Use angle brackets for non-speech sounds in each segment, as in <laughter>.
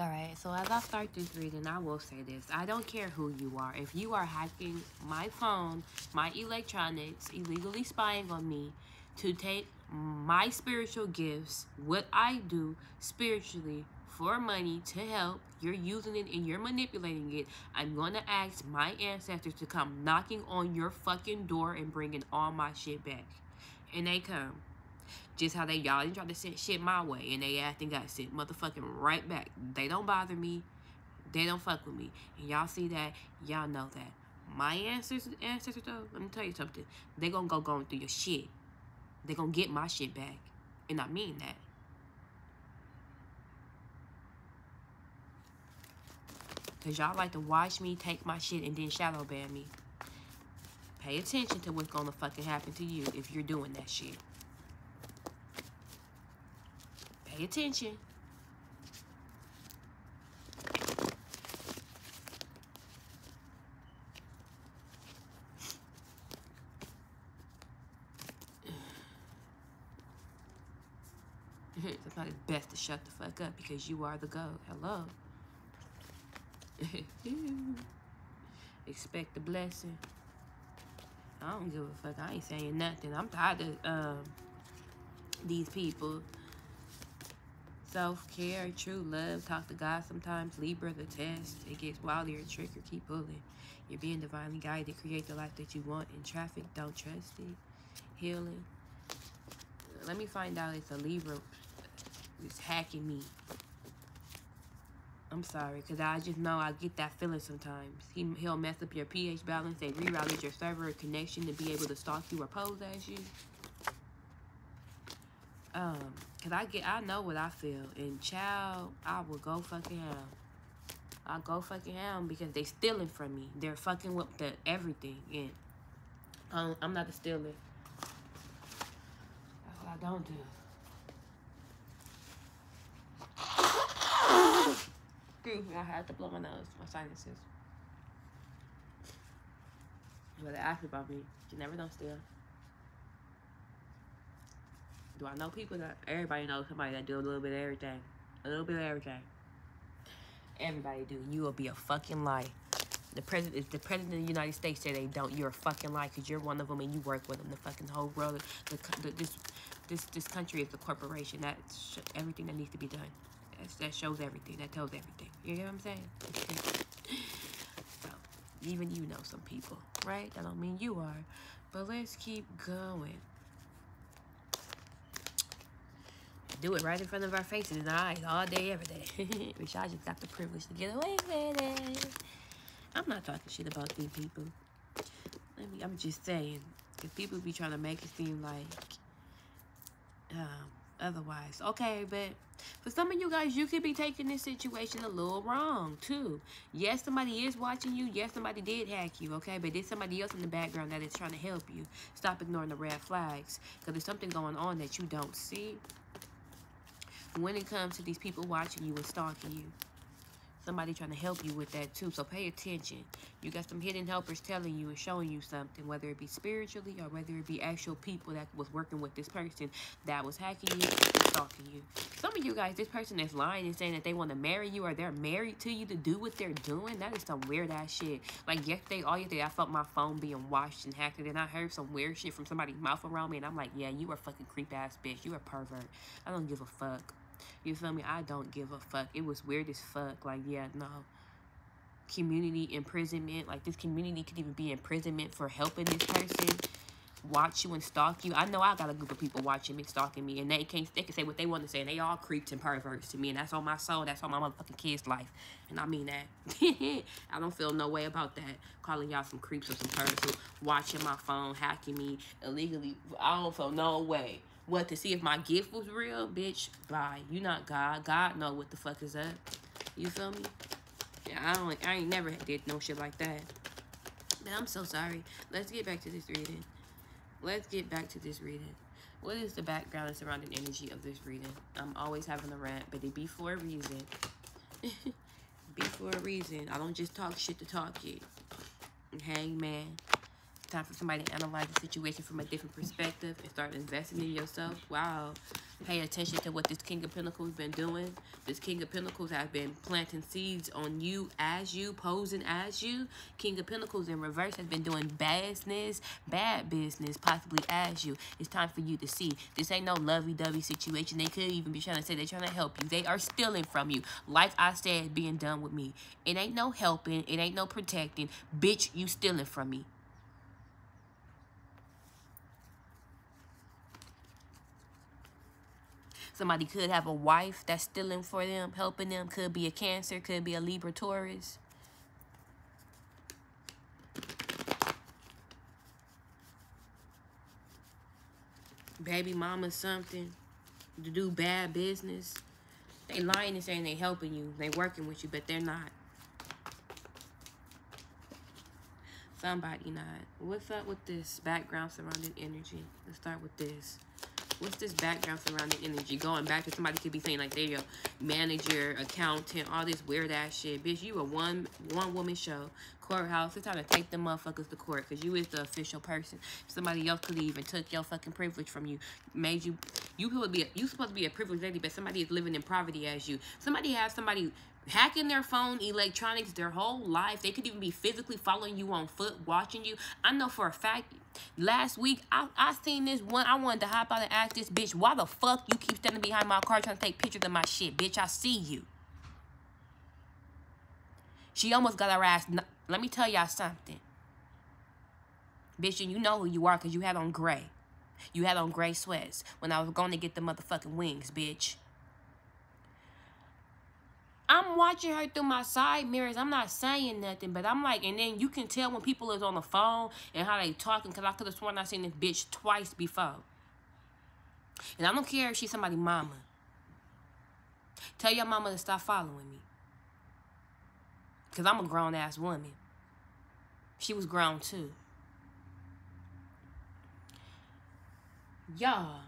All right, so as I start this reading, I will say this. I don't care who you are. If you are hacking my phone, my electronics, illegally spying on me to take my spiritual gifts, what I do spiritually for money to help, you're using it and you're manipulating it, I'm going to ask my ancestors to come knocking on your fucking door and bringing all my shit back. And they come. Just how they y'all didn't try to send shit my way and they acting got sent motherfucking right back. They don't bother me. They don't fuck with me. And y'all see that, y'all know that. My ancestors, ancestors though, let me tell you something. They gonna go going through your shit. They gonna get my shit back. And I mean that. Cause y'all like to watch me take my shit and then shadow ban me. Pay attention to what's gonna fucking happen to you if you're doing that shit. Pay attention. <sighs> It's best to shut the fuck up because you are the goat. Hello. <laughs> Expect the blessing. I don't give a fuck. I ain't saying nothing. I'm tired of um, these people Self-care, true love, talk to God sometimes, Libra, the test. It gets wilder, trickier, keep pulling. You're being divinely guided, to create the life that you want. In traffic, don't trust it. Healing. Let me find out if a Libra is hacking me. I'm sorry, because I just know I get that feeling sometimes. He, he'll mess up your pH balance and reroute your server connection to be able to stalk you or pose as you. Um, cause I get, I know what I feel, and child, I will go fucking hell. I go fucking hell because they stealing from me. They're fucking with the everything, and I'm not a stealer. That's what I don't do. I had to blow my nose, my sinuses. But they ask about me. You never know still. Do I know people that everybody knows somebody that do a little bit of everything? A little bit of everything. Everybody do. You will be a fucking lie. The president, if the president of the United States say they don't, you're a fucking lie because you're one of them and you work with them. The fucking whole world, the, the, this, this, this country is a corporation. That's everything that needs to be done. That's, that shows everything. That tells everything. You know what I'm saying? <laughs> so, even you know some people, right? That don't mean you are. But let's keep going. Do it right in front of our faces and eyes all day, every day. <laughs> I just got the privilege to get away with it. I'm not talking shit about these people. Let me, I'm just saying, if people be trying to make it seem like um, otherwise. Okay, but for some of you guys, you could be taking this situation a little wrong, too. Yes, somebody is watching you. Yes, somebody did hack you, okay? But there's somebody else in the background that is trying to help you. Stop ignoring the red flags because there's something going on that you don't see when it comes to these people watching you and stalking you. Somebody trying to help you with that too. So pay attention. You got some hidden helpers telling you and showing you something, whether it be spiritually or whether it be actual people that was working with this person that was hacking you stalking you. Some of you guys, this person is lying and saying that they want to marry you or they're married to you to do what they're doing. That is some weird ass shit. Like yesterday, all yesterday, I felt my phone being washed and hacked and I heard some weird shit from somebody's mouth around me and I'm like, yeah, you are fucking creep ass bitch. You are pervert. I don't give a fuck. You feel me? I don't give a fuck. It was weird as fuck. Like, yeah, no. Community imprisonment. Like, this community could even be imprisonment for helping this person watch you and stalk you. I know I got a group of people watching me, stalking me, and they can't they can say what they want to say, and they all creeps and perverts to me, and that's on my soul, that's on my motherfucking kid's life. And I mean that. <laughs> I don't feel no way about that. Calling y'all some creeps or some perverts watching my phone, hacking me illegally. I don't feel no way. What, to see if my gift was real? Bitch, bye. You not God. God know what the fuck is up. You feel me? Yeah, I don't, I ain't never did no shit like that. Man, I'm so sorry. Let's get back to this reading. Let's get back to this reading. What is the background and surrounding energy of this reading? I'm always having a rant, but it be for a reason. <laughs> be for a reason. I don't just talk shit to talk it. Hangman time for somebody to analyze the situation from a different perspective and start investing in yourself. Wow. Pay attention to what this King of Pentacles been doing. This King of Pentacles has been planting seeds on you as you, posing as you. King of Pentacles in reverse has been doing badness, bad business, possibly as you. It's time for you to see. This ain't no lovey-dovey situation. They could even be trying to say they're trying to help you. They are stealing from you. Like I said, being done with me. It ain't no helping. It ain't no protecting. Bitch, you stealing from me. Somebody could have a wife that's stealing for them, helping them. Could be a Cancer, could be a Libra Taurus. Baby mama something to do bad business. They lying and saying they helping you. They working with you, but they're not. Somebody not. What's up with this background surrounding energy? Let's start with this what's this background surrounding energy? Going back to somebody could be saying like they're your manager, accountant, all this weird ass shit. Bitch, you a one one woman show. Courthouse, it's time to take the motherfuckers to court because you is the official person. Somebody else could even took your fucking privilege from you, made you, you would be, you supposed to be a privileged lady, but somebody is living in poverty as you. Somebody has somebody hacking their phone, electronics, their whole life. They could even be physically following you on foot, watching you. I know for a fact, last week, I, I seen this one. I wanted to hop out and ask this bitch, why the fuck you keep standing behind my car trying to take pictures of my shit? Bitch, I see you. She almost got her ass. Let me tell y'all something. Bitch, and you know who you are because you had on gray. You had on gray sweats when I was going to get the motherfucking wings, bitch. I'm watching her through my side mirrors. I'm not saying nothing, but I'm like, and then you can tell when people is on the phone and how they talking, because I could have sworn I seen this bitch twice before. And I don't care if she's somebody's mama. Tell your mama to stop following me. Because I'm a grown-ass woman. She was grown, too. Y'all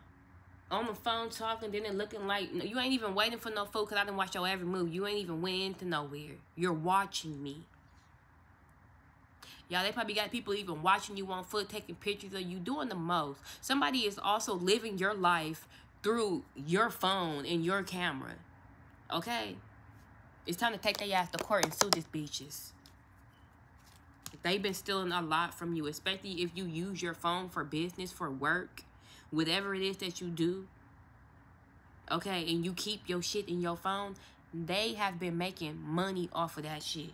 on the phone talking, then it looking like you ain't even waiting for no food because I didn't watch your every move. You ain't even went into nowhere. You're watching me. Y'all, they probably got people even watching you on foot, taking pictures of you, doing the most. Somebody is also living your life through your phone and your camera. Okay? It's time to take their ass to court and sue these bitches. They've been stealing a lot from you, especially if you use your phone for business, for work whatever it is that you do, okay, and you keep your shit in your phone, they have been making money off of that shit.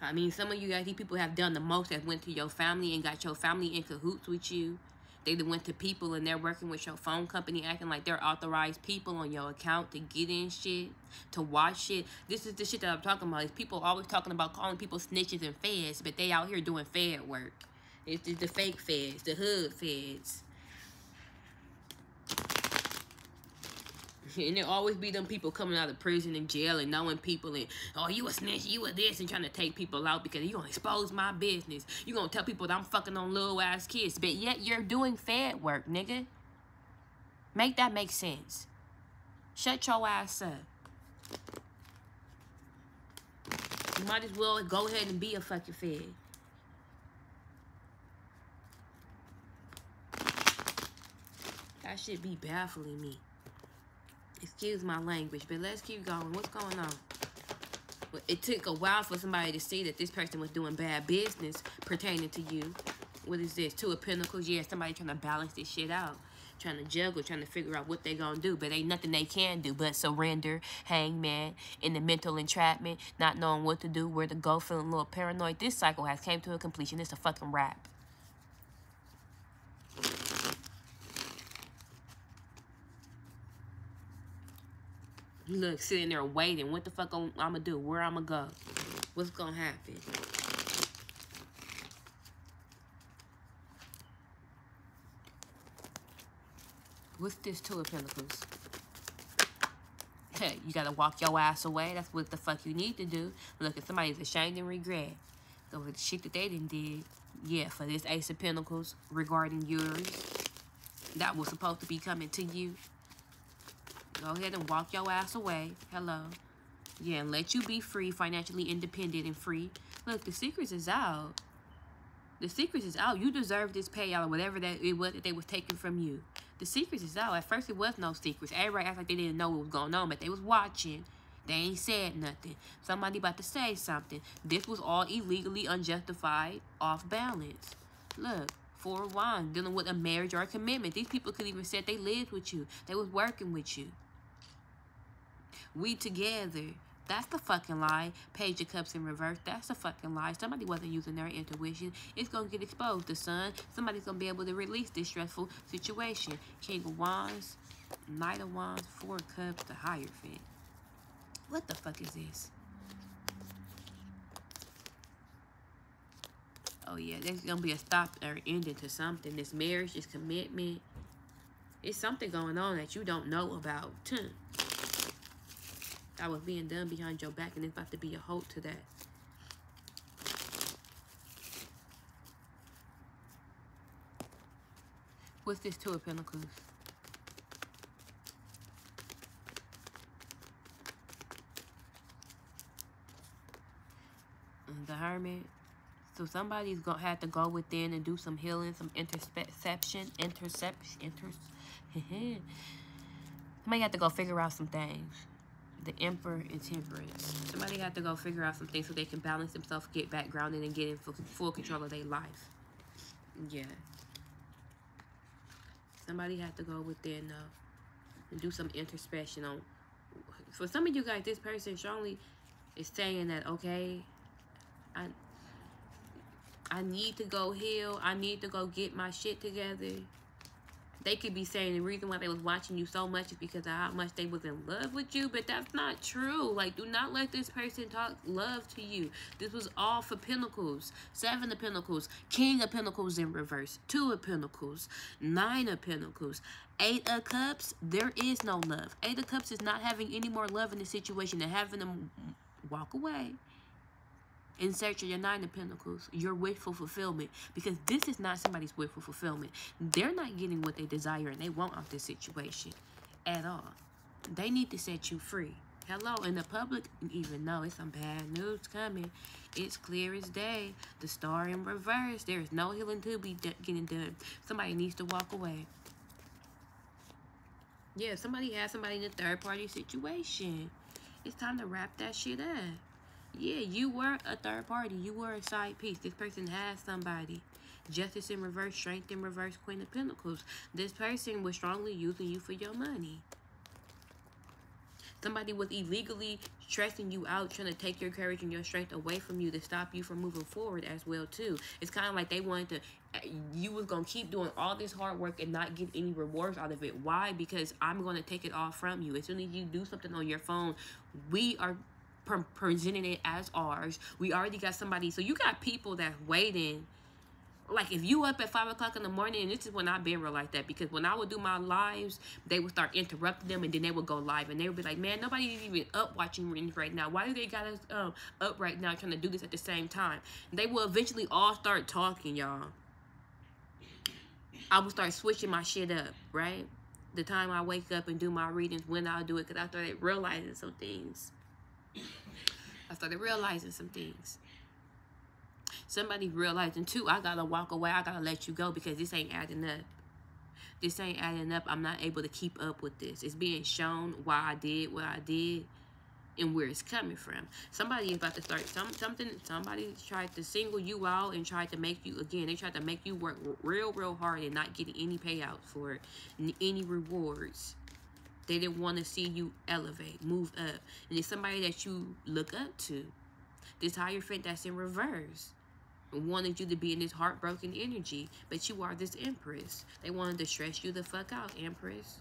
I mean, some of you guys, these people have done the most that went to your family and got your family in cahoots with you. They went to people and they're working with your phone company acting like they're authorized people on your account to get in shit, to watch shit. This is the shit that I'm talking about. Is people always talking about calling people snitches and feds, but they out here doing fed work. It's the, the fake feds, the hood feds. And there always be them people coming out of prison and jail and knowing people and, oh, you a snitch, you a this, and trying to take people out because you going to expose my business. you going to tell people that I'm fucking on little ass kids. But yet you're doing fed work, nigga. Make that make sense. Shut your ass up. You might as well go ahead and be a fucking fed. That should be baffling me. Excuse my language, but let's keep going. What's going on? It took a while for somebody to see that this person was doing bad business pertaining to you. What is this? Two of Pentacles. Yeah, somebody trying to balance this shit out. Trying to juggle, trying to figure out what they gonna do. But ain't nothing they can do but surrender, hangman, in the mental entrapment, not knowing what to do, where to go, feeling a little paranoid. This cycle has came to a completion. It's a fucking wrap. Look sitting there waiting. What the fuck I'm, I'm gonna do? Where I'm gonna go? What's gonna happen? What's this Two of Pentacles? Hey, you gotta walk your ass away. That's what the fuck you need to do. Look, if somebody's ashamed and regret over the shit that they didn't did, yeah, for this Ace of Pentacles regarding yours, that was supposed to be coming to you. Go ahead and walk your ass away. Hello. Yeah, and let you be free, financially independent and free. Look, the secrets is out. The secrets is out. You deserve this payout or whatever that it was that they was taking from you. The secrets is out. At first, it was no secrets. Everybody acted like they didn't know what was going on, but they was watching. They ain't said nothing. Somebody about to say something. This was all illegally, unjustified, off balance. Look, four of wands, dealing with a marriage or a commitment. These people could even said they lived with you. They was working with you. We together. That's the fucking lie. Page of Cups in reverse. That's a fucking lie. Somebody wasn't using their intuition. It's going to get exposed. The sun. Somebody's going to be able to release this stressful situation. King of Wands. Knight of Wands. Four of Cups. The higher Hierophant. What the fuck is this? Oh yeah, there's gonna be a stop or ending to something. This marriage, this commitment. It's something going on that you don't know about. That was being done behind your back and it's about to be a halt to that. What's this Two of Pentacles? Mm, the hermit. So somebody's gonna have to go within and do some healing, some interception, interception, inter. <laughs> Somebody have to go figure out some things. The Emperor and Temperance. Somebody have to go figure out some things so they can balance themselves, get back grounded, and get in full, full control of their life. Yeah. Somebody had to go within uh, and do some introspection on. For some of you guys, this person strongly is saying that okay, I I need to go heal. I need to go get my shit together. They could be saying the reason why they was watching you so much is because of how much they was in love with you, but that's not true. Like, do not let this person talk love to you. This was all for Pentacles. Seven of Pentacles. King of Pentacles in reverse. Two of Pentacles. Nine of Pentacles. Eight of Cups. There is no love. Eight of Cups is not having any more love in the situation. They're having them walk away in search your nine of pentacles your wishful fulfillment. Because this is not somebody's wishful fulfillment. They're not getting what they desire and they want out this situation at all. They need to set you free. Hello and the public even know it's some bad news coming it's clear as day. The star in reverse there is no healing to be getting done. Somebody needs to walk away. Yeah somebody has somebody in a third party situation. It's time to wrap that shit up yeah, you were a third party. You were a side piece. This person has somebody. Justice in reverse, strength in reverse, Queen of Pentacles. This person was strongly using you for your money. Somebody was illegally stressing you out, trying to take your courage and your strength away from you to stop you from moving forward as well too. It's kind of like they wanted to, you was going to keep doing all this hard work and not get any rewards out of it. Why? Because I'm going to take it all from you. As soon as you do something on your phone, we are presenting it as ours. We already got somebody. So you got people that's waiting. Like if you up at five o'clock in the morning, and this is when I've been real like that because when I would do my lives, they would start interrupting them, and then they would go live, and they would be like, "Man, nobody's even up watching rings right now. Why do they got us um, up right now trying to do this at the same time?" They will eventually all start talking, y'all. I would start switching my shit up, right? The time I wake up and do my readings, when I'll do it, because I started realizing some things. I started realizing some things. Somebody realizing too, I gotta walk away. I gotta let you go because this ain't adding up. This ain't adding up. I'm not able to keep up with this. It's being shown why I did what I did and where it's coming from. Somebody is about to start some something. Somebody tried to single you out and tried to make you again. They tried to make you work real, real hard and not getting any payouts for it, any rewards. They didn't want to see you elevate, move up. And it's somebody that you look up to. This Hierophant that's in reverse. Wanted you to be in this heartbroken energy. But you are this Empress. They wanted to stress you the fuck out, Empress.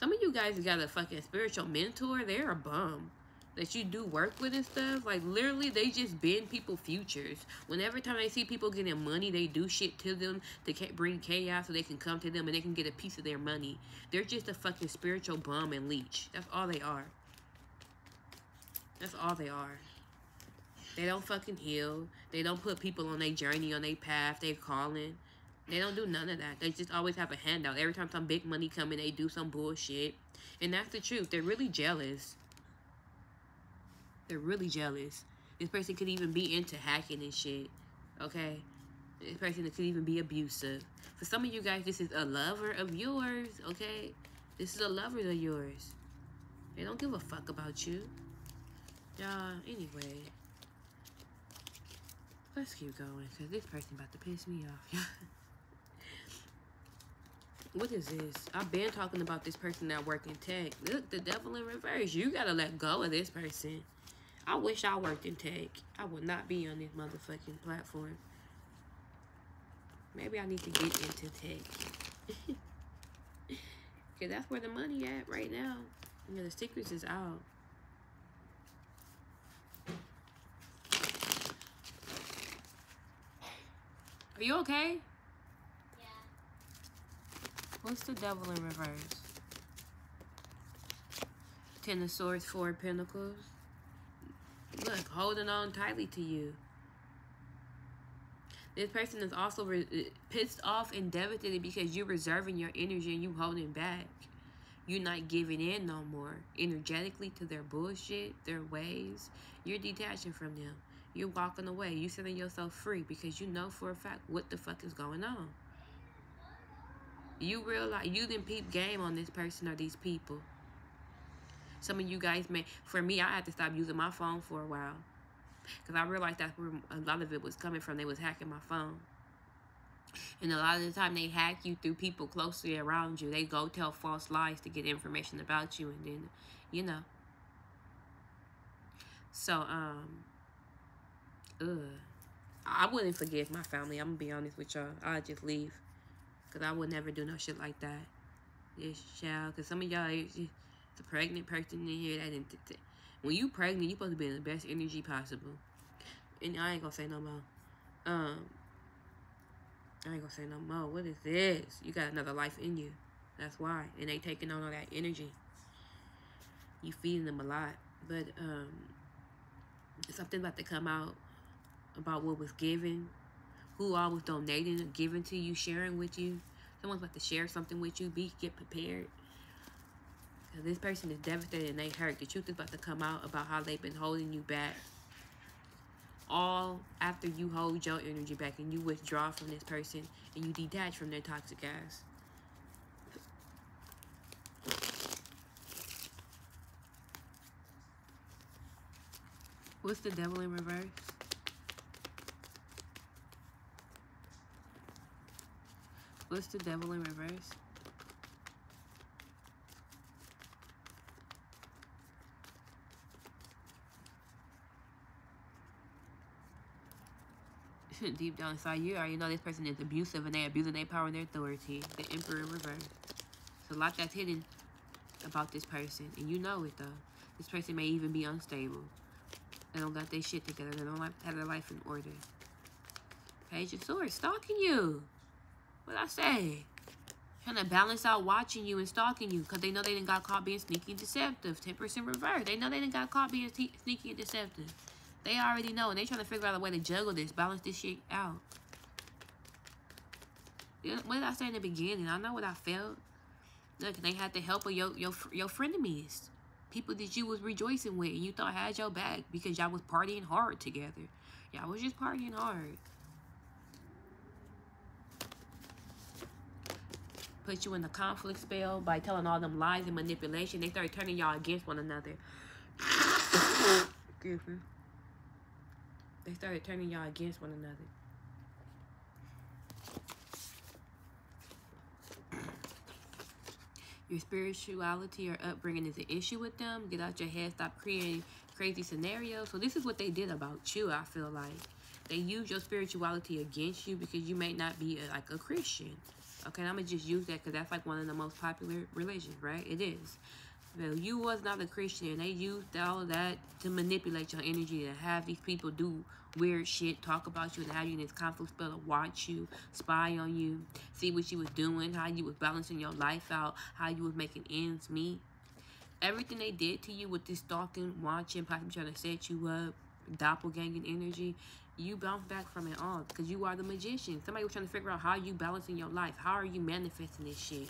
Some of you guys got a fucking spiritual mentor. They're a bum that you do work with and stuff, like literally they just bend people futures. Whenever time they see people getting money, they do shit to them to bring chaos so they can come to them and they can get a piece of their money. They're just a fucking spiritual bum and leech. That's all they are. That's all they are. They don't fucking heal. They don't put people on their journey, on their path, they calling. They don't do none of that. They just always have a handout. Every time some big money come in, they do some bullshit. And that's the truth. They're really jealous. They're really jealous. This person could even be into hacking and shit. Okay? This person could even be abusive. For some of you guys, this is a lover of yours. Okay? This is a lover of yours. They don't give a fuck about you. Yeah, anyway. Let's keep going, because this person about to piss me off. <laughs> what is this? I've been talking about this person that work in tech. Look, the devil in reverse. You gotta let go of this person. I wish I worked in tech. I would not be on this motherfucking platform. Maybe I need to get into tech. <laughs> Because that's where the money at right now. You know, the secrets is out. Are you okay? Yeah. What's the devil in reverse? Ten of Swords, Four of Pentacles. Look, holding on tightly to you. This person is also pissed off and devastated because you're reserving your energy and you holding back. You're not giving in no more energetically to their bullshit, their ways. You're detaching from them. You're walking away. You're setting yourself free because you know for a fact what the fuck is going on. You realize you didn't peep game on this person or these people. Some of you guys may, for me, I had to stop using my phone for a while. Because I realized that's where a lot of it was coming from. They was hacking my phone. And a lot of the time they hack you through people closely around you. They go tell false lies to get information about you and then, you know. So, um, ugh. I wouldn't forgive my family. I'm gonna be honest with y'all. I'd just leave. Cause I would never do no shit like that. Yes, child. Cause some of y'all, the pregnant person in here, that didn't, when you pregnant, you supposed to be in the best energy possible. And I ain't gonna say no more. Um, I ain't gonna say no more. What is this? You got another life in you. That's why. And they taking on all that energy. You feeding them a lot. But um, something about to come out about what was given, who all was donating giving to you, sharing with you. Someone's about to share something with you. Be get prepared. This person is devastated and they hurt. The truth is about to come out about how they've been holding you back. All after you hold your energy back and you withdraw from this person and you detach from their toxic ass. What's the devil in reverse? What's the devil in reverse? Deep down inside you already know this person is abusive and they abusing their power and their authority. The Emperor in reverse. So a lot that's hidden about this person. And you know it though. This person may even be unstable. They don't got their shit together. They don't have their life in order. Page of Swords stalking you. What I say? Trying to balance out watching you and stalking you because they know they didn't got caught being sneaky and deceptive. 10% reverse. They know they didn't got caught being sneaky and deceptive. They already know, and they trying to figure out a way to juggle this, balance this shit out. What did I say in the beginning? I know what I felt. Look, they had the help of your your your frenemies, people that you was rejoicing with, and you thought had your back because y'all was partying hard together. Y'all was just partying hard. Put you in the conflict spell by telling all them lies and manipulation. They started turning y'all against one another. <coughs> Excuse me. They started turning y'all against one another. Your spirituality or upbringing is an issue with them. Get out your head. Stop creating crazy scenarios. So this is what they did about you, I feel like. They use your spirituality against you because you may not be a, like a Christian. Okay, I'm going to just use that because that's like one of the most popular religions, right? It is. Well, you was not a Christian. They used all that to manipulate your energy to have these people do weird shit, talk about you, and have you in this conflict spell to watch you, spy on you, see what you was doing, how you was balancing your life out, how you was making ends meet. Everything they did to you with this stalking, watching, possibly trying to set you up, doppelganging energy, you bounce back from it all because you are the magician. Somebody was trying to figure out how you balancing your life. How are you manifesting this shit?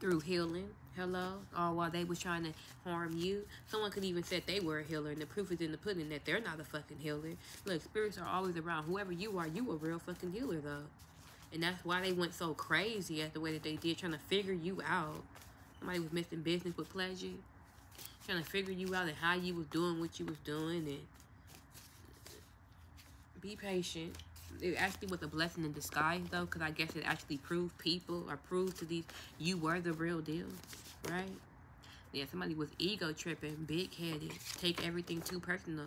Through healing. Hello? Or while they was trying to harm you. Someone could even say they were a healer, and the proof is in the pudding that they're not a fucking healer. Look, spirits are always around. Whoever you are, you a real fucking healer, though. And that's why they went so crazy at the way that they did, trying to figure you out. Somebody was missing business with pleasure. Trying to figure you out and how you was doing what you was doing. And be patient it actually was a blessing in disguise though because i guess it actually proved people or proved to these you were the real deal right? Yeah somebody was ego tripping big headed take everything too personal.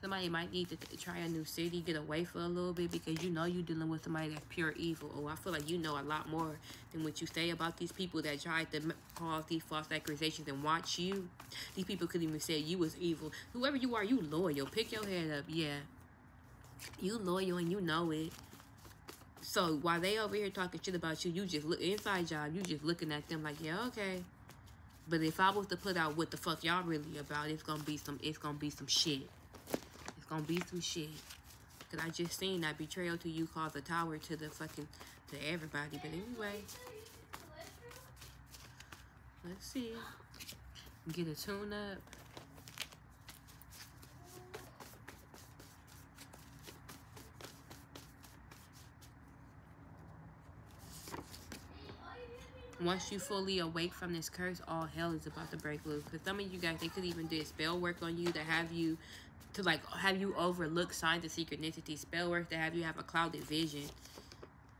Somebody might need to try a new city get away for a little bit because you know you're dealing with somebody that's pure evil. Oh i feel like you know a lot more than what you say about these people that tried to cause these false accusations and watch you. These people couldn't even say you was evil. Whoever you are you loyal. Pick your head up. Yeah you loyal and you know it. So while they over here talking shit about you, you just look inside job. You just looking at them like, yeah, okay. But if I was to put out what the fuck y'all really about, it's gonna be some. It's gonna be some shit. It's gonna be some shit. Cause I just seen that betrayal to you cause a tower to the fucking to everybody. But anyway, let's see. Get a tune up. Once you fully awake from this curse, all hell is about to break loose. Because some of you guys, they could even do spell work on you to have you, to like have you overlook signs of synchronicity. Spell work to have you have a clouded vision.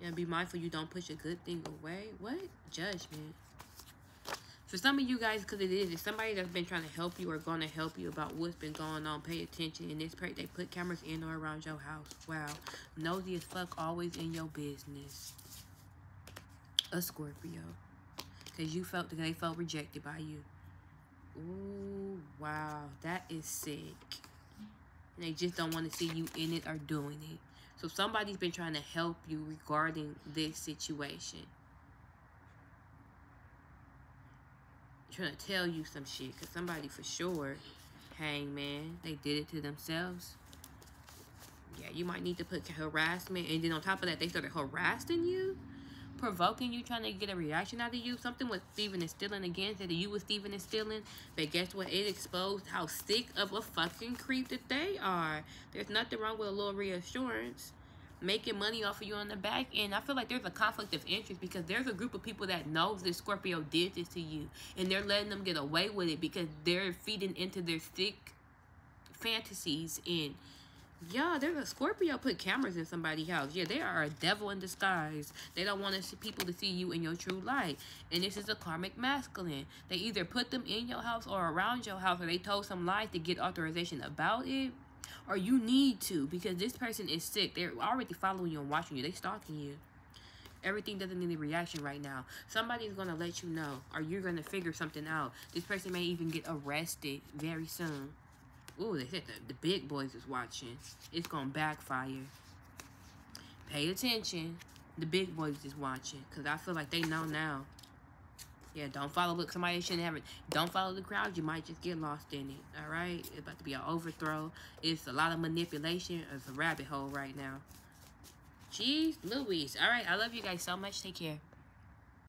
And be mindful you don't push a good thing away. What? Judgment. For some of you guys, because it is, it's somebody that's been trying to help you or going to help you about what's been going on. Pay attention. In this part, they put cameras in or around your house. Wow. Nosy as fuck, always in your business. A Scorpio. Because you felt that they felt rejected by you. Ooh, wow. That is sick. And they just don't want to see you in it or doing it. So somebody's been trying to help you regarding this situation. Trying to tell you some shit. Because somebody for sure, hangman, they did it to themselves. Yeah, you might need to put harassment. And then on top of that, they started harassing you provoking you, trying to get a reaction out of you. Something with Steven is stealing again, said that you was Steven is stealing. But guess what? It exposed how sick of a fucking creep that they are. There's nothing wrong with a little reassurance. Making money off of you on the back end. I feel like there's a conflict of interest because there's a group of people that knows that Scorpio did this to you. And they're letting them get away with it because they're feeding into their sick fantasies and yeah, there's a Scorpio put cameras in somebody's house. Yeah, they are a devil in disguise. They don't want to see people to see you in your true light. And this is a karmic masculine. They either put them in your house or around your house or they told some lies to get authorization about it. Or you need to because this person is sick. They're already following you and watching you. They're stalking you. Everything doesn't need a reaction right now. Somebody's going to let you know or you're going to figure something out. This person may even get arrested very soon. Ooh, they said the, the big boys is watching. It's going to backfire. Pay attention. The big boys is watching. Because I feel like they know now. Yeah, don't follow look somebody shouldn't have it. Don't follow the crowd. You might just get lost in it. All right? It's about to be an overthrow. It's a lot of manipulation. It's a rabbit hole right now. Jeez Louise. All right. I love you guys so much. Take care.